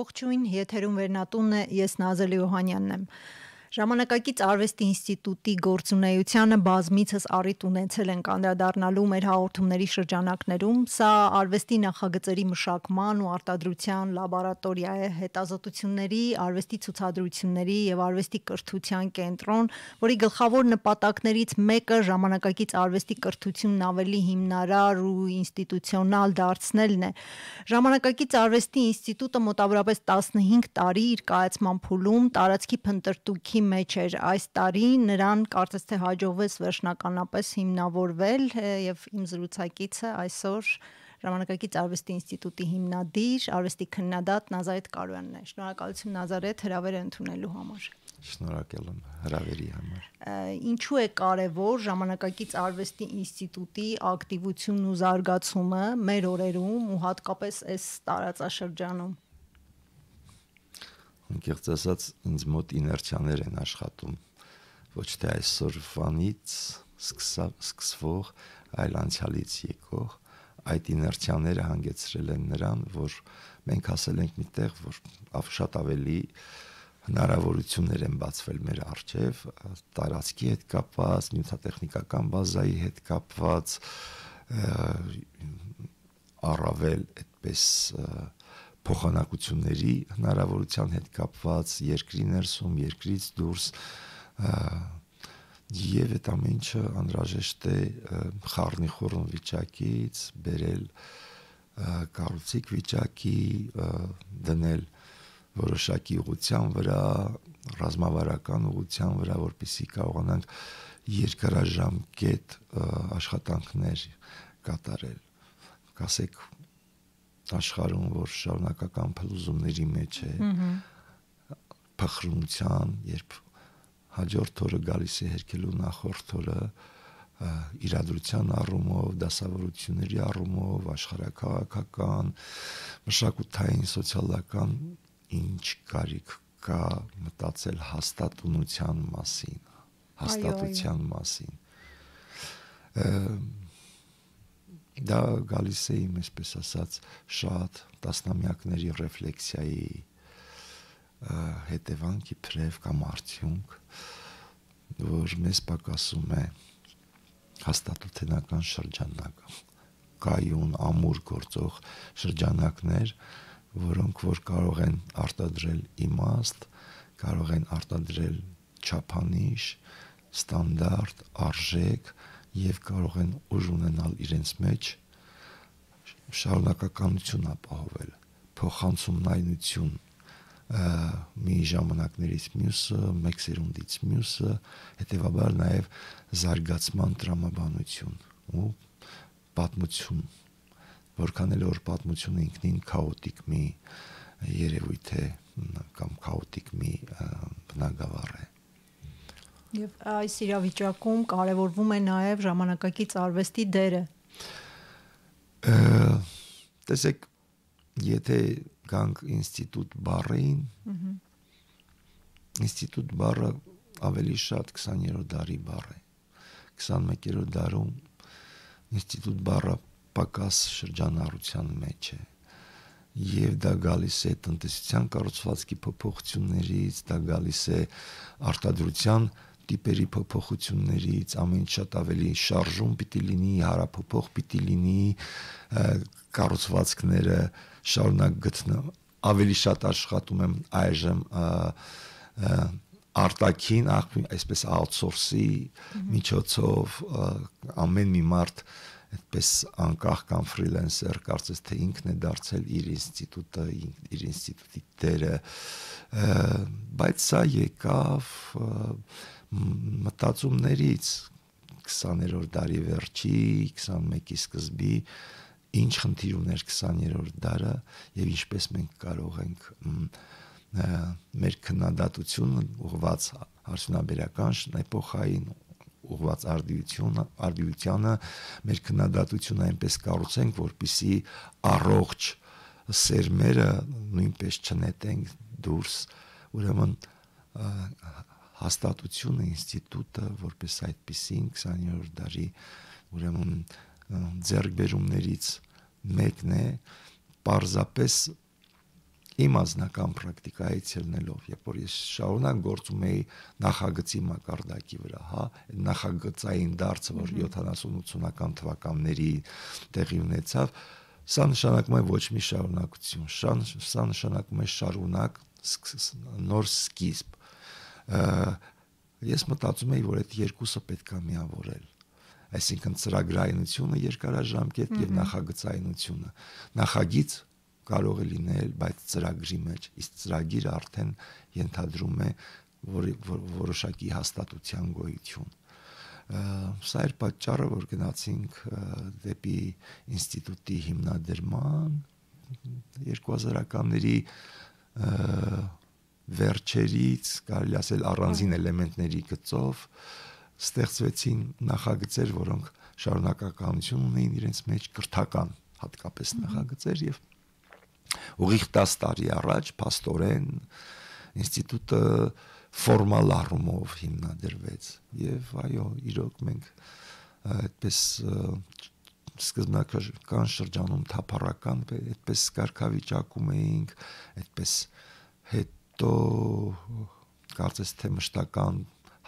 Ողջույն, եթերում վերնատունն է, ես Նազել Յոհանյանն եմ։ Ժամանակակից արվեստի ինստիտուտի գործունեությանը բազմիցս առիթ ունեցել ենք անդրադառնալու մեր հաղորդումների շրջանակներում։ Սա արվեստի նախագծերի մշակման ու արտադրության լաբորատորիա է, հետազոտությունների, արվեստի ցուցադրությունների եւ արվեստի կրթության կենտրոն, որի գլխավոր նպատակներից մեկը ժամանակակից արվեստի կրթությունն ավելի հիմնարար ու ինստիտուցիոնալ դարձնելն է։ Ժամանակակից արվեստի ինստիտուտը մոտավորապես 15 տարի իր կայացման փուլում տարածքի փնտրտուքի ոլորտի մեջ էր այս տարի նրան կարծես թե հաջողվեց վերջնականապես հիմնավորվել եւ իմ զրուցակիցը այսօր Ժամանակակից արվեստի ինստիտուտի հիմնադիր, արվեստի քննադատ Նազարեթ Կարոյանն է։ Շնորհակալություն Նազարեթ հրավերը ընդունելու համար։ Շնորհակալ եմ հրավերի համար։ Ինչու է կարևոր ժամանակակից արվեստի ինստիտուտի ակտիվությունն ու զարգացումը մեր օրերում ու հատկապես այս տարածաշրջանում անկեղծ ասած ինձ մոտ իներցիաներ են աշխատում ոչ թե այսօրվանից սկսվող այլ անցյալից եկող այդ իներցիաները հանգեցրել են նրան որ մենք հասել ենք միտեղ որ շատ ավելի հնարավորություններ են բացվել մեր առջև տարածքի հետ կապված, նյութատեխնիկական բազայի հետ կապված առավել այդպես փոխանակությունների հնարավորության հետ կապված երկրի ներսում, երկրից դուրս եւ այդ ամեն ինչը անհրաժեշտ է խառնի խորն վիճակից բերել կառուցիկ վիճակի դնել որոշակի ուղղության վրա ռազմավարական ուղղության վրա որպեսզի կարողանանք երկարաժամկետ աշխատանքներ կատարել կասեք աշխարհում, որ շարունակական փլուզումների մեջ է։ Փխրունության, երբ հաջորդ օրը գալիս է հերքելու նախորդ օրը իրադրության առումով, դասավորությունների առումով, աշխարհակաղակական, մշակութային, սոցիալական ինչ կարիք կա մտածել հաստատունության մասին, հաստատության մասին դա գալիս է իմ այսպես ասած շատ տասնամյակների ռեֆլեքսիայի հետևանքի փրև կամ արդյունք որ մեզ պակասում է հաստատութենական շրջանակ կայուն ամուր գործող շրջանակներ որոնք որ կարող են արտադրել իմաստ կարող են արտադրել չափանիշ ստանդարտ արժեք եւ կարող են ուժ ունենալ իրենց մեջ շարունակականություն ապահովել փոխանցումնայնություն մի ժամանակներից մյուսը, մեկ սերունդից մյուսը, հետեւաբար նաև զարգացման տրամաբանություն ու պատմություն, որքան էլ որ պատմությունը ինքնին քաոտիկ մի երևույթ է կամ քաոտիկ մի բնագավառ է։ Եվ այս իրավիճակում կարևորվում է նաև ժամանակակից արվեստի դերը։ Տեսեք, եթե գանք ինստիտուտ բառին, ինստիտուտ բառը ավելի շատ 20-րդ դարի բառ է։ 21-րդ դարում ինստիտուտ բառը պակաս շրջանառության մեջ է եւ դա գալիս է տնտեսության կառուցվածքի փոփոխություններից, դա գալիս է արտադրության տիպերի փոփոխություններից ամեն շատ ավելի շարժում պիտի լինի, հարափոփող պիտի լինի, կառուցվածքները շարունակ գտնեմ ավելի շատ աշխատում եմ այժմ արտաքին այսպես outsource-ի միջոցով ամեն մի մարդ այդպես անկախ կամ ֆրիլանսեր կարծես թե ինքն է դարձել իր ինստիտուտը իր ինստիտուտի դերը բայց սա եկավ մտածումներից 20-րդ դարի վերջի 21-ի սկզբի ինչ խնդիր ուներ 20-րդ դարը եւ ինչպես մենք կարող ենք մեր քննադատությունը ուղված արդյունաբերական էպոխային ուղված արդիությունը արդյունությանը մեր քննադատությունը այնպես կառուցենք որպիսի առողջ սերմերը նույնպես չնետենք դուրս ուրեմն հաստատությունը ինստիտուտը որպես այդպեսին 20-րդ դարի ուրեմն ձեռքբերումներից մեկն է պարզապես իմ անձնական պրակտիկայից ելնելով, երբ որ ես շարունակ գործում էի նախագծի մակարդակի վրա, հա, նախագծային դարձը, որ 70-80-ական թվականների տեղի ունեցավ, սա նշանակում է ոչ մի շարունակություն, սա նշանակում է շարունակ նոր սկիզբ։ Ես մտածում եի, որ այդ երկուսը պետք է միավորել այսինքն ծրագրայնությունը երկարաժամկետ եւ նախագծայնությունը նախագիծ կարող է լինել, բայց ծրագրի մեջ, իսկ ծրագիրը արդեն ենթադրում է որ, որ, որոշակի հաստատության գոյություն սա էր պատճառը, որ գնացինք դեպի ինստիտուտի հիմնադրման 2000-ականների վերջերից, կարելի ասել առանձին էլեմենտների գծով ստեղծվեցին նախագծեր, որոնք շարունակականություն ունեին իրենց մեջ կրթական հատկապես նախագծեր եւ ուղիղ 10 տարի առաջ փաստորեն ինստիտուտը ֆորմալ առումով հիմնադրվեց եւ այո իրոք մենք այդպես սկզբնական շրջանում թափառական այդպես կարգավիճակում էինք այդպես հետո կարծես թե մշտական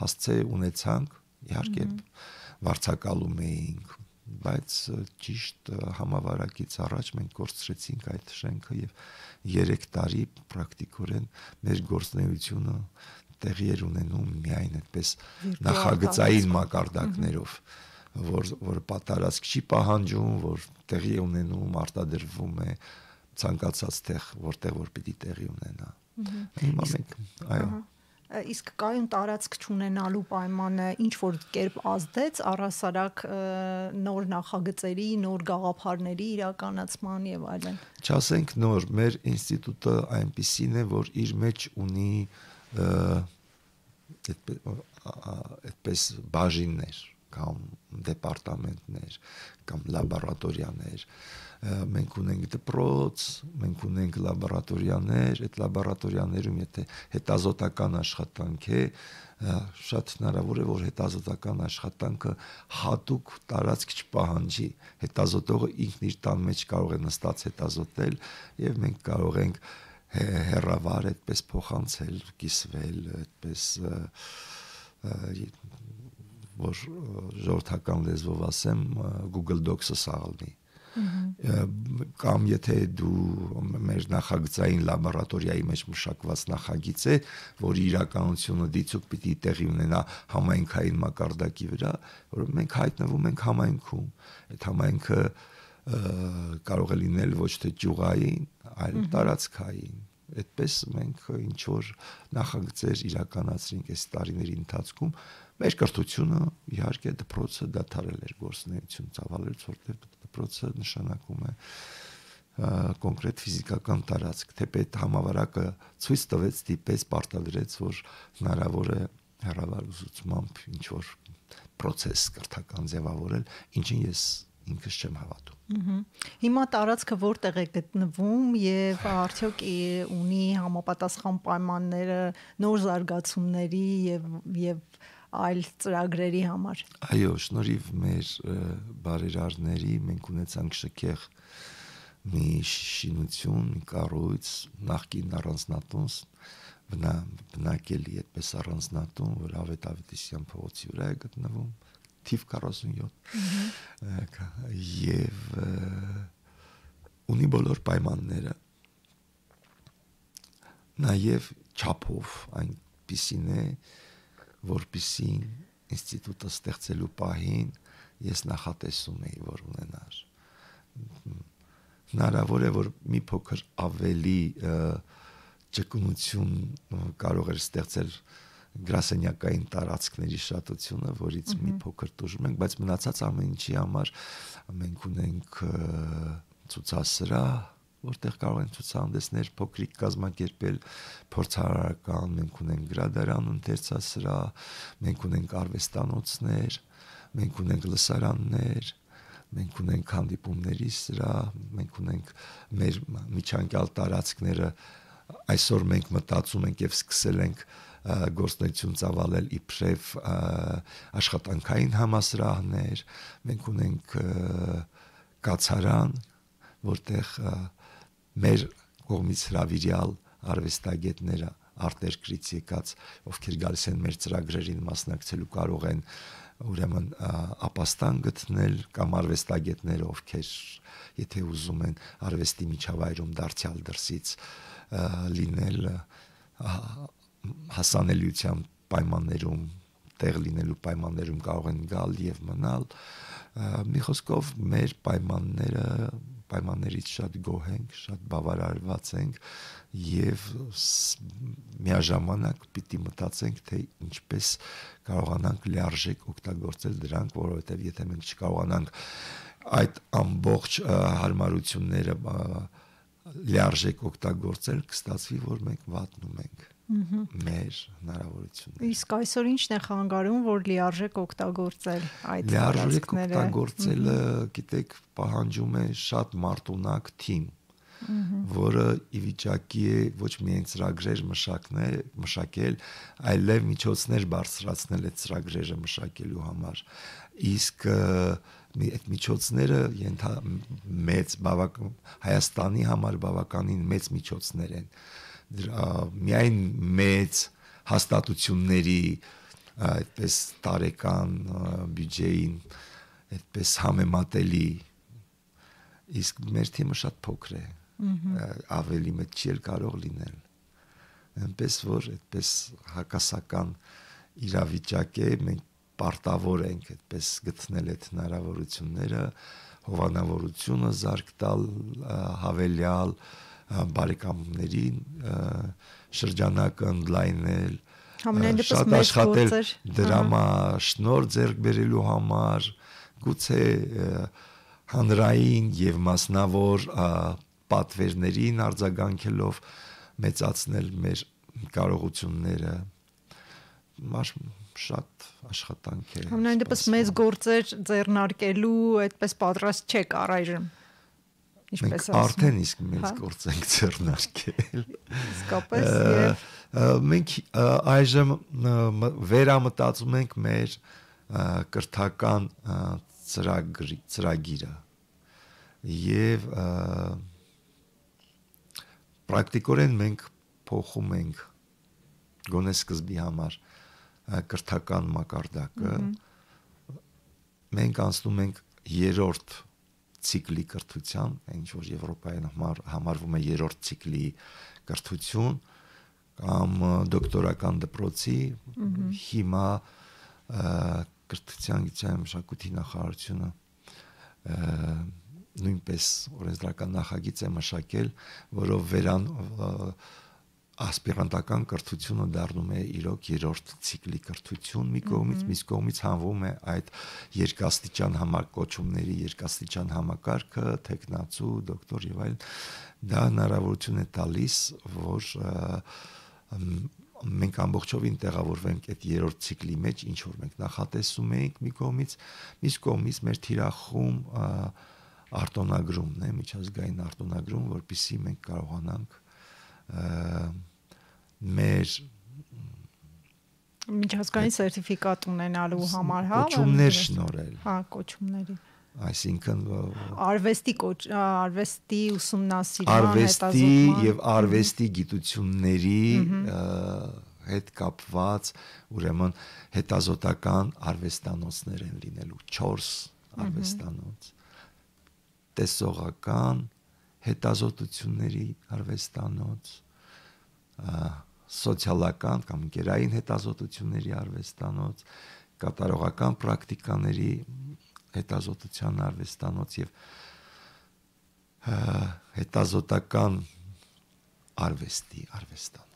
հասցե ունեցանք իհարկե վարչակալում էինք բայց ճիշտ համավարակից առաջ մենք կորցրեցինք այդ շենքը եւ 3 տարի պրակտիկորեն մեր գործնեությունը տեղի էր ունենում միայն այդպես նախագծային մակարդակներով որ որ պատարածք չի պահանջում, որ տեղի ունենում, արտադրվում է ցանկացած տեղ, որտեղ որ պիտի տեղի ունենա։ Հիմա մենք այո իսկ կայուն տարածք չունենալու պայմանը ինչ որ կերպ ազդեց առասարակ նոր նախագծերի, նոր գաղափարների իրականացման եւ այլն։ Չասենք նոր, մեր ինստիտուտը այնպիսին է, որ իր մեջ ունի այդպես բաժիններ կամ դեպարտամենտներ կամ լաբորատորիաներ մենք ունենք դպրոց, մենք ունենք լաբորատորիաներ, այդ լաբորատորիաներում եթե հետազոտական աշխատանք է, շատ հնարավոր է որ հետազոտական աշխատանքը հատուկ տարածք չպահանջի հետազոտողը ինքն իր տան մեջ կարող է նստած հետազոտել եւ մենք կարող ենք հերավար այդպես փոխանցել, կիսվել, այդպես որ ժողովրդական լեզվով ասեմ Google Docs-ը սաղալնի կամ եթե դու մեր նախագծային լաբորատորիայի մեջ մշակված նախագիծ է, որի իրականությունը դիցուկ պիտի տեղի ունենա համայնքային մակարդակի վրա, որ մենք հայտնվում ենք համայնքում, այդ համայնքը կարող է լինել ոչ թե ճյուղային, այլ տարածքային այդպես մենք ինչ որ նախագծեր իրականացրինք այս տարիների ընթացքում մեր կրթությունը իհարկե դպրոցը դադարել էր գործնեություն ծավալելուց որտեղ դպրոցը նշանակում է կոնկրետ ֆիզիկական տարածք թեպետ համավարակը ցույց տվեց դիպես պարտադրեց որ հնարավոր է հեռավար ուսուցմամբ ինչ որ process կրթական ձևավորել ինչին ես ինքս չեմ հավատում։ Հիմա տարածքը որտեղ է գտնվում եւ արդյոք ունի համապատասխան պայմանները նոր զարգացումների եւ եւ այլ ծրագրերի համար։ Այո, շնորհիվ մեր բարերարների մենք ունեցանք շքեղ մի շինություն, կառույց, նախկին առանձնատուն բնա բնակելի այդպես առանձնատուն, որ Ավետ Ավետիսյան փողոցի վրա է գտնվում, թիվ 47 եւ ունի բոլոր պայմանները նաեւ չափով այնպիսին է որպիսի ինստիտուտը ստեղծելու պահին ես նախատեսում էի որ ունենար հնարավոր է որ մի փոքր ավելի ճկունություն կարող էր ստեղծել գրասենյակային տարածքների շատությունը, որից մի փոքր տուժում ենք, բայց մնացած ամեն ինչի համար մենք ունենք ցուցասրահ, որտեղ կարող են ցուցահանդեսներ փոքրիկ կազմակերպել փորձարարական, մենք ունենք գրադարան ընթերցասրահ, մենք ունենք արվեստանոցներ, մենք ունենք լսարաններ, մենք ունենք հանդիպումների սրահ, մենք ունենք մեր միջանկյալ տարածքները այսօր մենք մտածում ենք եւ սկսել ենք գործնություն ծավալել իբրև աշխատանքային համասրահներ, մենք ունենք կացարան, որտեղ մեր կողմից հravirյալ արվեստագետները արտերկրից եկած ովքեր գալիս են մեր ծրագրերին մասնակցելու կարող են ուրեմն ապաստան գտնել կամ արվեստագետները ովքեր եթե ուզում են արվեստի միջավայրում դարձյալ դրսից լինել հասանելիության պայմաններում տեղ լինելու պայմաններում կարող են գալ եւ մնալ մի խոսքով մեր պայմանները պայմաններից շատ գոհ ենք, շատ բավարարված ենք եւ միաժամանակ պիտի մտածենք թե ինչպես կարողանանք լիարժեք օգտագործել դրանք, որովհետեւ եթե մենք չկարողանանք այդ ամբողջ հարմարությունները լիարժեք օգտագործել, կստացվի, որ մենք վատնում ենք մեր հնարավորությունները։ Իսկ այսօր ի՞նչն է խանգարում, որ լիարժեք օգտագործել այդ լիարժեք օգտագործելը, գիտեք, պահանջում է շատ մարտունակ թիմ, որը ի վիճակի է ոչ միայն ծրագրեր մշակնել, մշակել, այլև միջոցներ բարձրացնել այդ ծրագրերը մշակելու համար։ Իսկ այդ միջոցները ենթա մեծ բավակ Հայաստանի համար բավականին մեծ միջոցներ են միայն մեծ հաստատությունների այդպես տարեկան բյուջեին այդպես համեմատելի իսկ մեր թիմը շատ փոքր է ավելի մեծ չի կարող լինել այնպես որ այդպես հակասական իրավիճակ է մենք պարտավոր ենք այդպես գտնել այդ հնարավորությունները հովանավորությունը զարգ տալ հավելյալ բարեկամներին շրջանակ ընդլայնել համենայնդեպս մեծ աշխատել դրամա շնոր ձեռք բերելու համար գուցե հանրային եւ մասնավոր պատվերներին արձագանքելով մեծացնել մեր կարողությունները շատ աշխատանք է։ Համենայն դեպս մեծ գործեր ձեռնարկելու այդպես պատրաստ չեք առայժմ։ Ինչպես ասում։ Արդեն իսկ մենք գործ ենք ձեռնարկել։ Իսկապես եւ մենք այժմ վերամտածում ենք մեր կրթական ծրագրի ծրագիրը եւ պրակտիկորեն մենք փոխում ենք գոնե սկզբի համար կրթական մակարդակը մենք անցնում ենք երրորդ ցիկլի կրթության, ինչ որ Եվրոպայում համար, համարվում է երրորդ ցիկլի կրթություն կամ դոկտորական դպրոցի հիմա կրթության գիտության մշակույթի նախարարությունը նույնպես օրենսդրական նախագիծ է մշակել, որով վերան ասպիրանտական կրթությունը դառնում է իրոք երրորդ ցիկլի կրթություն մի կողմից, մյուս կողմից հանվում է այդ երկաստիճան համակոչումների երկաստիճան համակարգը, տեխնացու, դոկտոր եւ այլն։ Դա հնարավորություն է տալիս, որ մենք ամբողջովին տեղավորվենք այդ երրորդ ցիկլի մեջ, ինչ որ մենք նախատեսում ենք մի կողմից, մյուս կողմից մեր թիրախում արտոնագրումն է, միջազգային արտոնագրում, որpիսի մենք կարողանանք մեր միջազգային սերտիֆիկատ ունենալու համար, հա, կոչումներ շնորհել։ Հա, կոչումների այսինքն արվեստի արվեստի ուսումնասիրման արվեստի եւ արվեստի գիտությունների հետ կապված ուրեմն հետազոտական արվեստանոցներ են լինելու 4 արվեստանոց տեսողական հետազոտությունների արվեստանոց սոցիալական կամ գերային հետազոտությունների արվեստանոց, կատարողական պրակտիկաների հետազոտության արվեստանոց եւ հետազոտական արվեստի արվեստանոց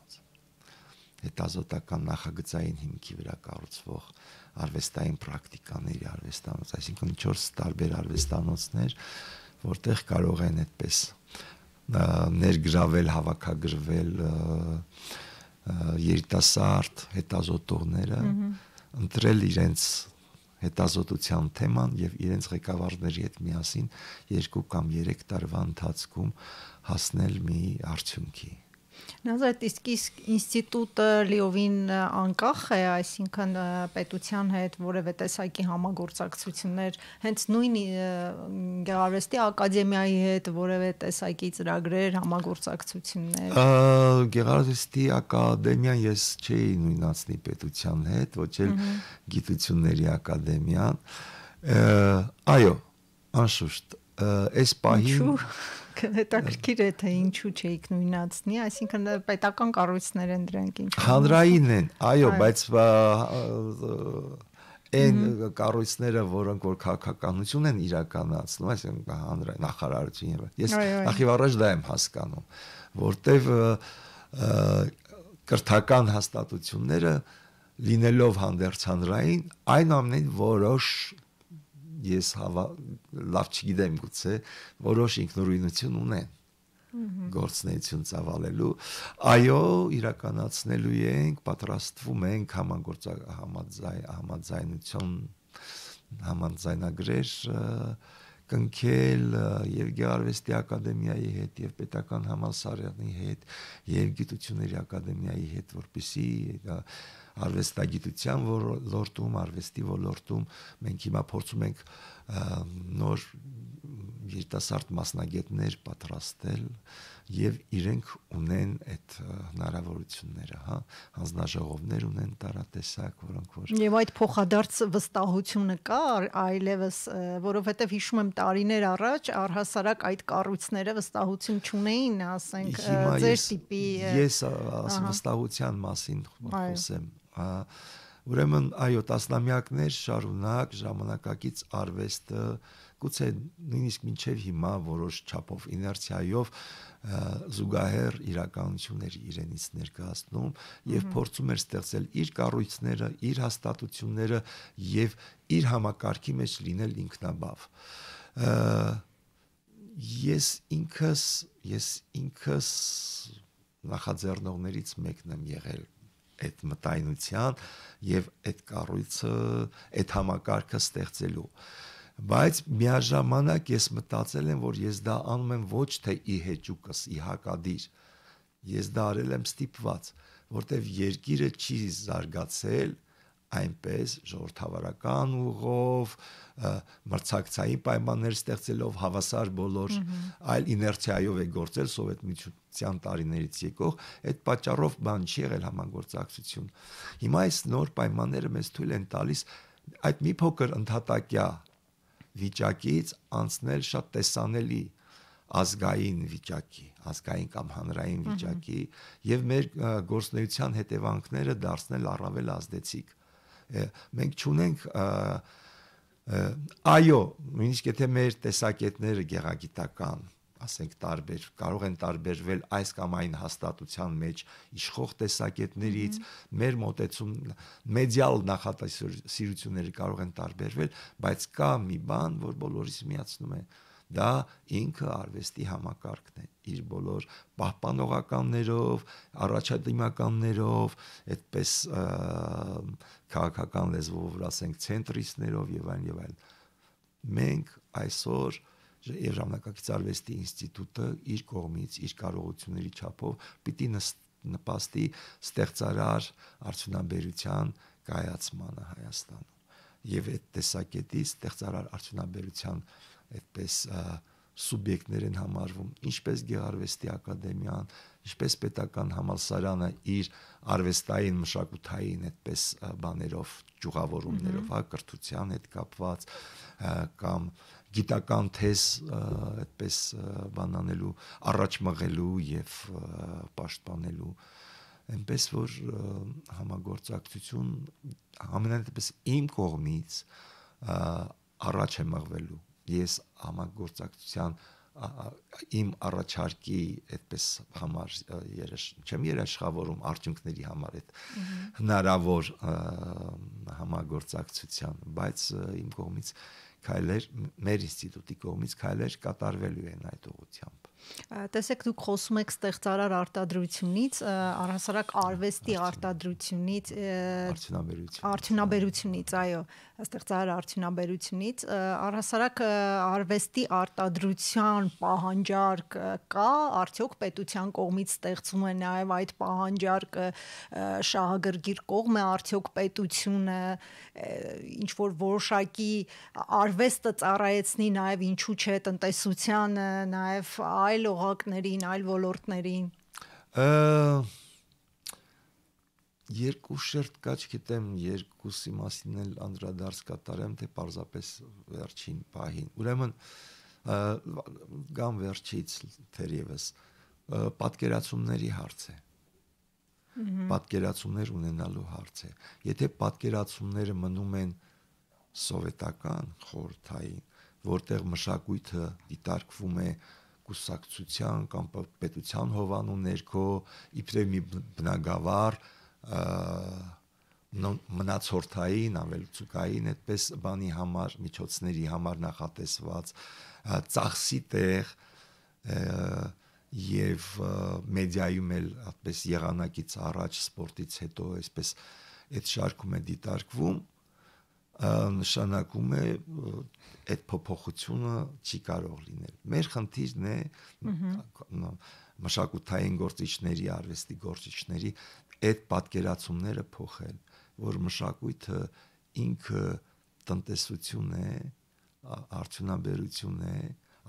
հետազոտական նախագծային հիմքի վրա կառուցվող արվեստային պրակտիկաների արվեստանոց, այսինքն 4 տարբեր արվեստանոցներ, որտեղ կարող են այդպես ներգրավել, հավաքագրվել երիտասարդ հետազոտողները ընտրել իրենց հետազոտության թեման եւ իրենց ղեկավարների հետ միասին երկու կամ 3 տարվա ընթացքում հասնել մի արդյունքի Նազարեթ իսկ ինստիտուտը լիովին անկախ է, այսինքն պետության հետ որևէ տեսակի համագործակցություններ, հենց նույն Գեղարվեստի ակադեմիայի հետ որևէ տեսակի ծրագրեր, համագործակցություններ։ Գեղարվեստի ակադեմիան ես չէի նույնացնի պետության հետ, ոչ էլ գիտությունների ակադեմիան։ Այո, անշուշտ, այս պահին հետաքրքիր է թե ինչու չէիք նույնացնի, այսինքն պետական կառույցներ են դրանք ինչ։ Հանրային են, այո, բայց այն կառույցները, որոնք որ քաղաքականություն են իրականացնում, այսինքն հանրային նախարարություն եւ ես նախիվ առաջ դա եմ հասկանում, որտեվ կրթական հաստատությունները լինելով հանդերձ հանրային այն ամենին որոշ ես հավա լավ չգիտեմ գուցե որոշ ինքնուրույնություն ունեն գործնեություն ծավալելու այո իրականացնելու ենք պատրաստվում ենք համագործակ համաձայն համաձայնություն համաձայնագրեր կնքել եւ Գեղարվեստի ակադեմիայի հետ եւ պետական համալսարանի հետ եւ գիտությունների ակադեմիայի հետ որպիսի արվեստագիտության ոլորտում, արվեստի ոլորտում մենք հիմա փորձում ենք նոր երիտասարդ մասնագետներ պատրաստել եւ իրենք ունեն այդ հնարավորությունները, հա, հանձնաժողովներ ունեն տարատեսակ, որոնք որ Եվ այդ փոխադարձ վստահությունը կա այլևս, որովհետեւ հիշում եմ տարիներ առաջ առհասարակ այդ կառույցները վստահություն չունեին, ասենք, ձեր տիպի Ես վստահության մասին խոսեմ, ուրեմն այո տասնամյակներ շարունակ ժամանակակից արվեստը գուցե նույնիսկ մինչև հիմա որոշ չափով իներցիայով զուգահեռ իրականություններ իրենից ներկայացնում եւ փորձում էր ստեղծել իր կառույցները, իր հաստատությունները եւ իր համակարգի մեջ լինել ինքնաբավ ես ինքս ես ինքս նախաձեռնողներից մեկն եմ եղել այդ մտայնության եւ այդ կառույցը, այդ համակարգը ստեղծելու բայց միաժամանակ ես մտածել եմ որ ես դա անում եմ ոչ թե ի հեճուկս ի հակադիր ես դա արել եմ ստիպված որտեվ երկիրը չի զարգացել այնպես ժողովրդավարական ուղով մրցակցային պայմաններ ստեղծելով հավասար բոլոր այլ իներցիայով է գործել սովետ միության տարիներից եկող այդ պատճառով բան չի եղել համագործակցություն հիմա այս նոր պայմանները մեզ թույլ են տալիս այդ մի փոքր ընդհատակյա վիճակից անցնել շատ տեսանելի ազգային վիճակի, ազգային կամ հանրային վիճակի եւ մեր գործնեության հետևանքները դարձնել առավել ազդեցիկ մենք ճունենք այո, նույնիսկ եթե մեր տեսակետները գեղագիտական ասենք տարբեր կարող են տարբերվել այս կամ այն հաստատության մեջ իշխող տեսակետներից մեր մոտեցում մեդիալ նախատեսությունները կարող են տարբերվել բայց կա մի բան որ բոլորիս միացնում է դա ինքը արվեստի համակարգն է իր բոլոր պահպանողականներով, առաջադիմականներով, այդպես քաղաքական լեզվով ասենք ցենտրիստներով եւ այլն եւ այլն։ Մենք այսօր եւ ժամանակակից արվեստի ինստիտուտը իր կողմից իր կարողությունների չափով պիտի նպաստի ստեղծարար արդյունաբերության կայացմանը Հայաստանում եւ այդ տեսակետից ստեղծարար արդյունաբերության այդպես սուբյեկտներ են համարվում, ինչպես Գեղարվեստի ակադեմիան, ինչպես պետական համալսարանը իր արվեստային մշակութային այդպես բաներով, ճյուղավորումներով, հա, կրթության հետ կապված կամ գիտական թեզ այդպես բանանելու, առաջ մղելու եւ պաշտպանելու այնպես որ համագործակցություն ամենայնպես իմ կողմից առաջ է մղվելու ես համագործակցության իմ առաջարկի այդպես համար երեշ չեմ երաշխավորում արդյունքների համար այդ հնարավոր համագործակցության բայց իմ կողմից քայլեր մեր ինստիտուտի կողմից քայլեր կատարվելու են այդ ուղությամբ Տեսեք, դուք խոսում եք ստեղծարար արտադրությունից, առհասարակ արվեստի արտադրությունից, արդյունաբերությունից։ Արդյունաբերությունից, այո, ստեղծարար արդյունաբերությունից, առհասարակ արվեստի արտադրության պահանջարկ կա, արդյոք պետության կողմից ստեղծվում է նաև այդ պահանջարկը շահագրգիռ կողմ է արդյոք պետությունը ինչ որ որոշակի արվեստը ծառայեցնի նաև ինչու՞ չէ տնտեսությանը, նաև այլ օղակներին, այլ ոլորտներին։ Երկու շերտ կաչ գիտեմ, երկուսի մասին էլ անդրադարձ կատարեմ, թե պարզապես վերջին պահին։ Ուրեմն գամ վերջից թերևս պատկերացումների հարց է պատկերացումներ ունենալու հարց է եթե պատկերացումները մնում են սովետական խորթային որտեղ մշակույթը դիտարկվում է կուսակցության կամ պետության հովանու ներքո իբրև մի բնագավառ մնացորդային, ավելցուկային այդպես բանի համար, միջոցների համար նախատեսված ծախսի տեղ եւ մեդիայում էլ այդպես եղանակից առաջ սպորտից հետո այսպես այդ շարքում է դիտարկվում նշանակում է այդ փոփոխությունը չի կարող լինել։ Մեր խնդիրն է մշակութային գործիչների, արվեստի գործիչների այդ պատկերացումները փոխել, որ մշակույթը ինքը տնտեսություն է, արդյունաբերություն է,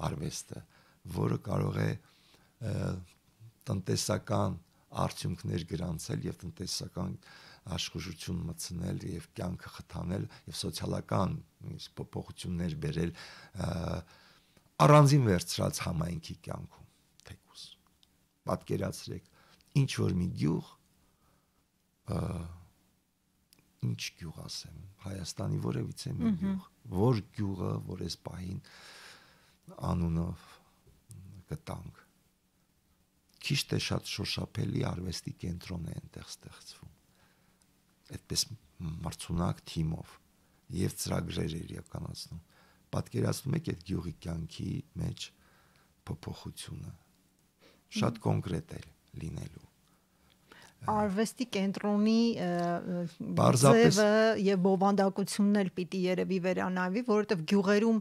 արվեստը, որը կարող է տնտեսական արդյունքներ գրանցել եւ տնտեսական աշխուժություն մտցնել եւ կյանքը խթանել եւ սոցիալական փոփոխություններ բերել առանձին վերծրած համայնքի կյանքում թեկուս պատկերացրեք ինչ որ մի գյուղ ինչ գյուղ ասեմ Հայաստանի որևիցե մի գյուղ որ գյուղը որ էս պահին անունով գտանք քիչ թե շատ շոշափելի արվեստի կենտրոն է այնտեղ ստեղծվում այդպես մրցունակ թիմով եւ ծրագրեր էր իրականացնում պատկերացնում եք այդ գյուղի կյանքի մեջ փոփոխությունը շատ կոնկրետ է լինելու արվեստի կենտրոնի ձևը եւ բովանդակությունն էլ պիտի երևի վերանայվի, որովհետեւ գյուղերում,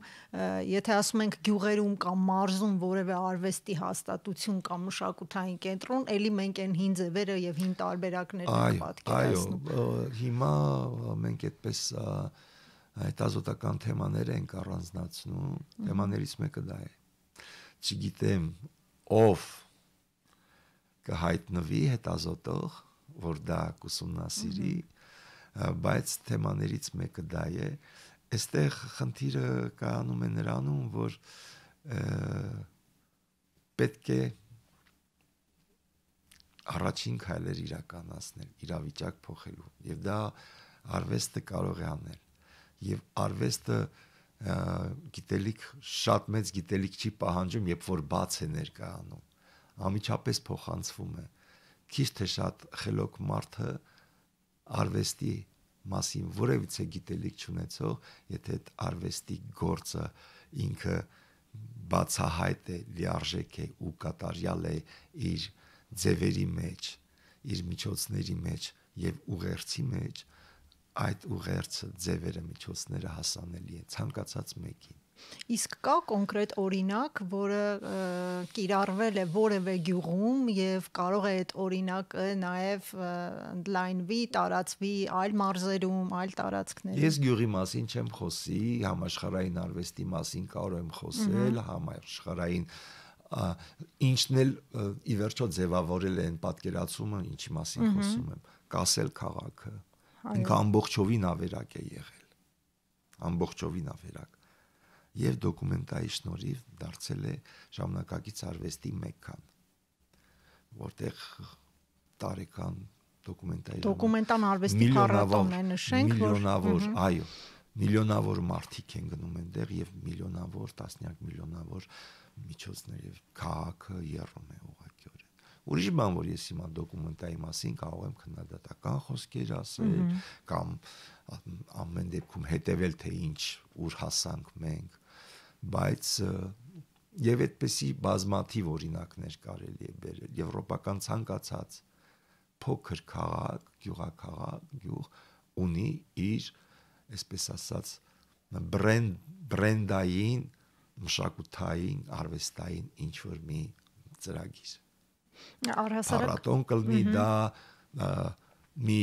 եթե ասում ենք գյուղերում կամ մարզում որևէ արվեստի հաստատություն կամ մշակութային կենտրոն, ելի մենք այն հին ձևերը եւ հին տարբերակները պատկերացնում։ Այո, հիմա մենք այդպես հետազոտական թեմաներ ենք առանձնացնում, թեմաներից մեկը դա է։ Չգիտեմ ով կհայտնվի հետազոտող, որ դա կուսումնասիրի, բայց թեմաներից մեկը դա է։ Այստեղ խնդիրը կանում է նրանում, որ պետք է առաջին քայլեր իրականացնել իրավիճակ փոխելու եւ դա արվեստը կարող է անել եւ արվեստը գիտելիք շատ մեծ գիտելիք չի պահանջում երբ որ բաց է ներկայանում ամիջապես փոխանցվում է քիչ թե շատ խելոք մարդը արվեստի մասին որևիցե գիտելիք չունեցող եթե այդ արվեստի գործը ինքը բացահայտ է լիարժեք է ու կատարյալ է իր ձևերի մեջ իր միջոցների մեջ եւ ուղերձի մեջ այդ ուղերձը ձևերը միջոցները հասանելի է ցանկացած մեկին Իսկ կա կոնկրետ օրինակ, որը կիրառվել է որևէ գյուղում եւ կարող է այդ օրինակը նաեւ ընդլայնվի, տարածվի այլ մարզերում, այլ տարածքներում։ Ես գյուղի մասին չեմ խոսի, համաշխարհային արվեստի մասին կարող եմ խոսել, համաշխարհային ինչն էլ ի վերջո ձևավորել այն պատկերացումը, ինչի մասին խոսում եմ, կասել քաղաքը։ Ինքը ամբողջովին ավերակ է եղել։ Ամբողջովին ավերակ եւ դոկումենտայի շնորհիվ դարձել է ժամանակակից արվեստի մեկան որտեղ տարեկան դոկումենտայի դոկումենտան արվեստի փառատոն է նշենք որ միլիոնավոր այո միլիոնավոր մարդիկ են գնում այնտեղ եւ միլիոնավոր տասնյակ միլիոնավոր միջոցներ եւ քաղաքը երում է ուղղակիորեն ուրիշ բան որ ես հիմա դոկումենտայի մասին կարող եմ քննադատական խոսքեր ասել կամ ամեն դեպքում հետեւել թե ինչ ուր հասանք մենք բայց Եվ այդպեսի բազմաթիվ օրինակներ կարելի է բերել եվրոպական ցանկացած փոքր քաղաք, գյուղաքաղաք, գյուղ ունի իր այսպես ասած բրենդ բրենդային մշակութային արվեստային ինչ որ մի ծրագիր առհասարակ փառատոն կլինի դա մի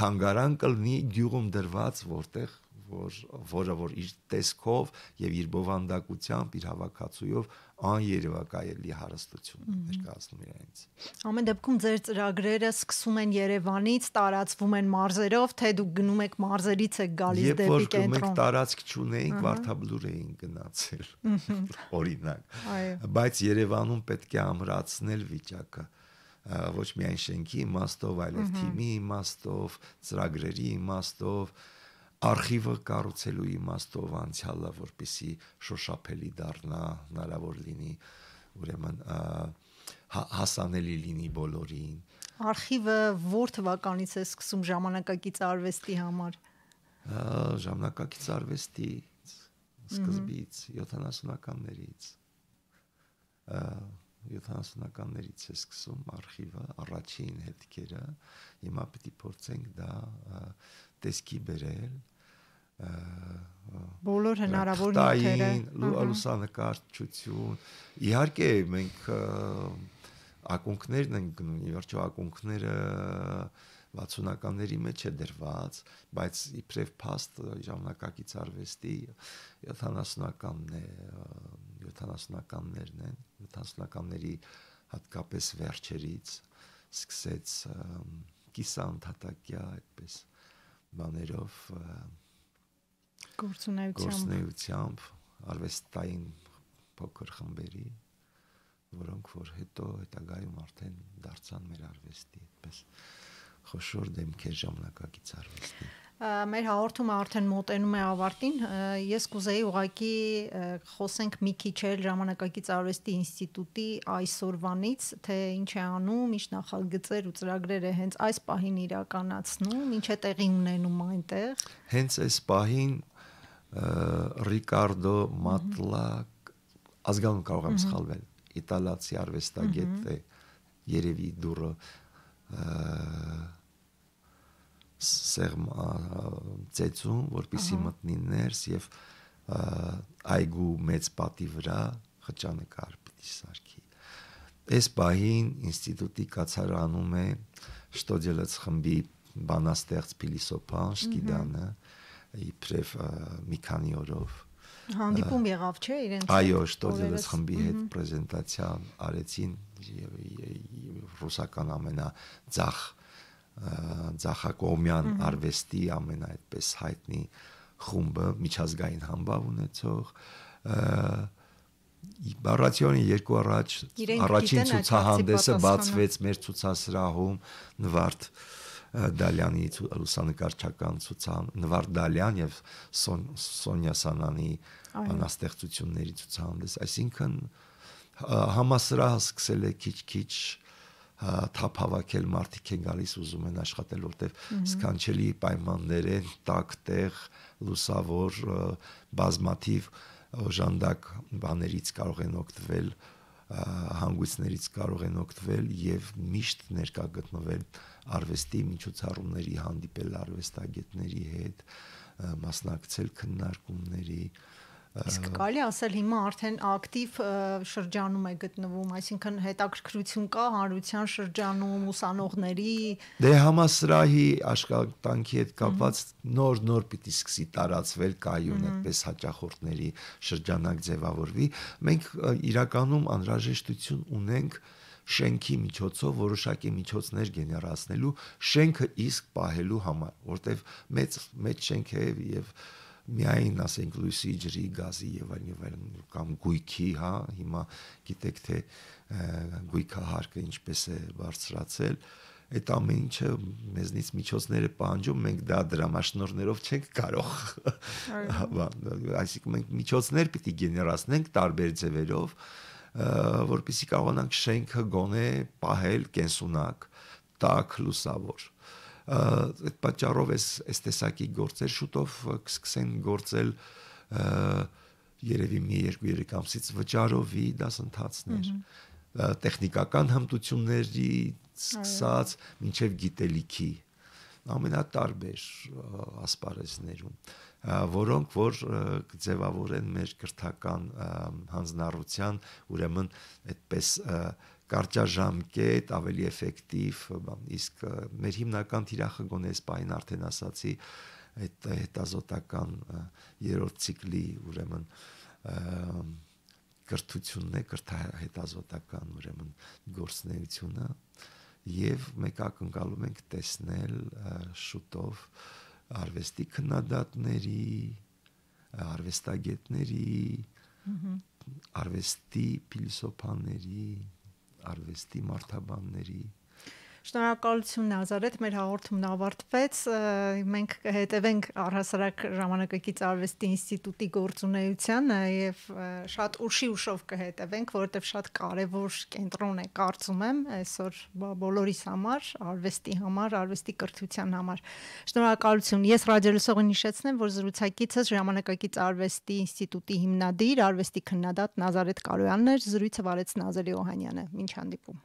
թանգարան կլինի գյուղում դրված որտեղ որ որը որ իր տեսքով եւ իր բովանդակությամբ, իր հավաքածուով աներևակայելի հարստություն ներկայացնում իրենց։ Ամեն դեպքում ձեր ծրագրերը սկսում են Երևանից, տարածվում են մարզերով, թե դուք գնում եք մարզերից եք գալիս դեպի կենտրոն։ Երբ որ մենք տարածք չունեինք, Վարդաբլուր էինք գնացել։ Օրինակ։ Բայց Երևանում պետք է ամրացնել վիճակը ոչ միայն շենքի իմաստով, այլև թիմի իմաստով, ծրագրերի իմաստով, արխիվը կառուցելու իմաստով անցյալը, որպիսի շոշափելի դառնա, հնարավոր լինի ուրեմն հա-, հասանելի լինի բոլորին։ Արխիվը ո՞ր թվականից է սկսում ժամանակակից արվեստի համար։ Ժամանակակից արվեստի սկզբից 70-ականներից 70-ականներից է սկսում արխիվը, առաջին հետքերը։ Հիմա պետք է փորձենք դա տեսքի բերել բոլոր հնարավոր նյութերը լուսանկարչություն իհարկե մենք ակունքներն են գնում վերջո ակունքները 60-ականների մեջ է դրված, բայց իբրև փաստ ժամանակակից արվեստի 70-ականն է 70-ականներն են 70-ականների հատկապես վերջերից սկսեց կիսանդատակյա այդպես բաներով գործունեությամբ գործունեությամբ արվեստային փոքր խմբերի որոնք որ հետո հետագայում արդեն դարձան մեր արվեստի այդպես խոշոր դեմքեր ժամանակակից արվեստի մեր հաղորդումը արդեն մոտենում է ավարտին։ Ես կուզեի ուղակի խոսենք մի քիչ էլ ժամանակակից արվեստի ինստիտուտի այսօրվանից, թե ինչ է անում, ինչ նախագծեր ու ծրագրեր է հենց այս պահին իրականացնում, ինչ է տեղի ունենում այնտեղ։ Հենց այս պահին Ռիկարդո Մատլա ազգանուն կարող եմ սխալվել իտալացի արվեստագետ է երևի դուրը սերմ ծեցում որպիսի մտնի ներս եւ այգու մեծ պատի վրա խճանկար պիտի սարքի այս բահին ինստիտուտի կացարանում է շտոդելած խմբի բանաստեղծ փիլիսոփան Շկիդանը իբրև մի քանի օրով հանդիպում եղավ չէ իրենց այո շտոդելած խմբի հետ պրեզենտացիա արեցին ռուսական ամենա ցախ ցախակոմյան արվեստի ամենա այդպես հայտնի խումբը միջազգային համբավ ունեցող Բառացիոնի երկու առաջ առաջին ցուցահանդեսը բացվեց մեր ցուցասրահում Նվարդ Դալյանի լուսանկարչական ցուցան Նվարդ Դալյան եւ Սոնյա Սանանի բանաստեղծությունների ցուցահանդես այսինքն համասրահը սկսել է քիչ-քիչ թափ հավաքել մարդիկ են գալիս ուզում են աշխատել որտեվ սքանչելի պայմաններ են տակ տեղ լուսավոր բազմաթիվ օժանդակ բաներից կարող են օգտվել հանգույցներից կարող են օգտվել եւ միշտ ներկա գտնվել արվեստի միջոցառումների հանդիպել արվեստագետների հետ մասնակցել քննարկումների Իսկ կարելի ասել հիմա արդեն ակտիվ շրջանում է գտնվում, այսինքն հետաքրքրություն կա հանրության շրջանում ուսանողների Դե համասրահի աշխատանքի հետ կապված նոր-նոր պիտի սկսի տարածվել կայուն այդպես հաճախորդների շրջանակ ձևավորվի։ Մենք իրականում անհրաժեշտություն ունենք շենքի միջոցով որոշակի միջոցներ գեներացնելու շենքը իսկ պահելու համար, որտեվ մեծ մեծ շենք է եւ, միայն ասենք լույսի ջրի գազի եւ այլն եւ այլն կամ գույքի, հա, հիմա գիտեք թե գույքահարկը ինչպես է բարձրացել, այդ ամեն ինչը մեզնից միջոցները պահանջում, մենք դա դրամաշնորներով չենք կարող։ Այսինքն մենք միջոցներ պիտի գեներացնենք տարբեր ձևերով, որպեսզի կարողանանք շենքը գոնե պահել կենսունակ, տաք, լուսավոր այդ պատճառով էս այս տեսակի գործեր շուտով կսկսեն գործել երևի մի 2-3 ամսից վճարովի դասընթացներ տեխնիկական հմտությունների սկսած մինչև գիտելիքի ամենատարբեր ասպարեզներում որոնք որ կձևավորեն մեր կրթական հանձնառության ուրեմն այդպես կարճաժամկետ, ավելի էֆեկտիվ, իսկ մեր հիմնական թիրախը գոնե այս բային արդեն ասացի, այդ հետազոտական երրորդ ցիկլի ուրեմն կրթությունն է, կրթահետազոտական ուրեմն գործնեությունը եւ մեկ ակնկալում ենք տեսնել շուտով արվեստի քննադատների, արվեստագետների, արվեստի փիլիսոփաների, արվեստի մարդաբանների Շնորհակալություն Նազարեթ, մեր հաղորդումն ավարտվեց։ Մենք կհետևենք առհասարակ ժամանակակից արվեստի ինստիտուտի գործունեությանը եւ շատ ուշի ուշով կհետևենք, որովհետեւ շատ կարեւոր կենտրոն է, կարծում եմ, այսօր բոլորիս համար, արվեստի համար, արվեստի կրթության համար։ Շնորհակալություն։ Ես ռադիոլսողին հիշեցնեմ, որ զրուցակիցս ժամանակակից արվեստի ինստիտուտի հիմնադիր, արվեստի քննադատ Նազարեթ Կարոյանն էր, զրույցը վարեց Նազելի Օհանյանը։ Մինչ հանդիպում։